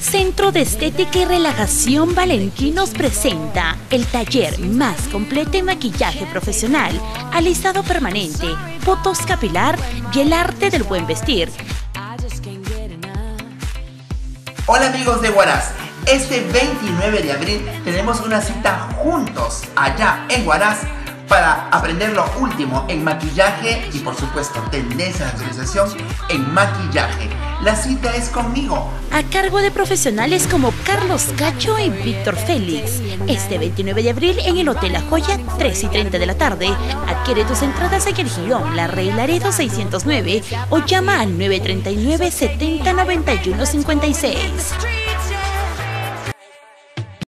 Centro de Estética y Relajación Valentín nos presenta el taller más completo en maquillaje profesional, alisado permanente, fotos capilar y el arte del buen vestir. Hola amigos de Huaraz, este 29 de abril tenemos una cita juntos allá en Huaraz para aprender lo último en maquillaje y por supuesto tendencia de actualización en maquillaje. La cita es conmigo. A cargo de profesionales como Carlos Cacho y Víctor Félix. Este 29 de abril en el Hotel La Joya, 3 y 30 de la tarde. Adquiere tus entradas en el guion La Rey Laredo 609 o llama al 939 70 91 56.